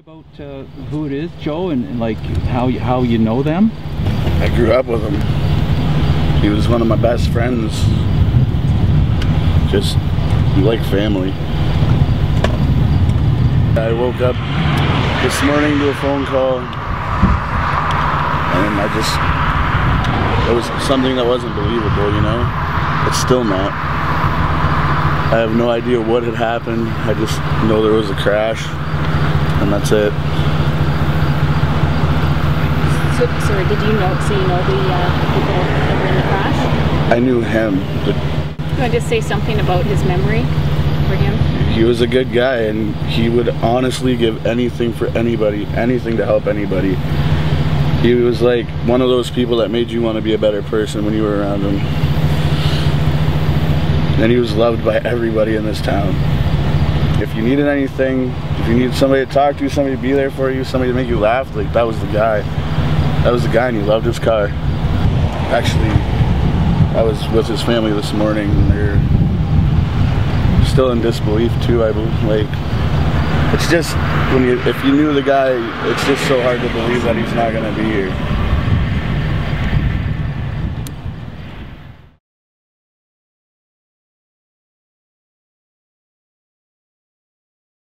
about uh, who it is, Joe, and, and like how you, how you know them? I grew up with him. He was one of my best friends. Just like family. I woke up this morning to a phone call and I just it was something that wasn't believable, you know? It's still not. I have no idea what had happened. I just know there was a crash and that's it. So, sorry, did you know, so you know the uh, people that were in the crash? I knew him, but You want to just say something about his memory for him? he was a good guy and he would honestly give anything for anybody, anything to help anybody. He was like one of those people that made you want to be a better person when you were around him. And he was loved by everybody in this town. If you needed anything, if you needed somebody to talk to, somebody to be there for you, somebody to make you laugh, like that was the guy. That was the guy and he loved his car. Actually, I was with his family this morning and they're still in disbelief too, I believe. Like, it's just when you if you knew the guy, it's just so hard to believe that he's not gonna be here.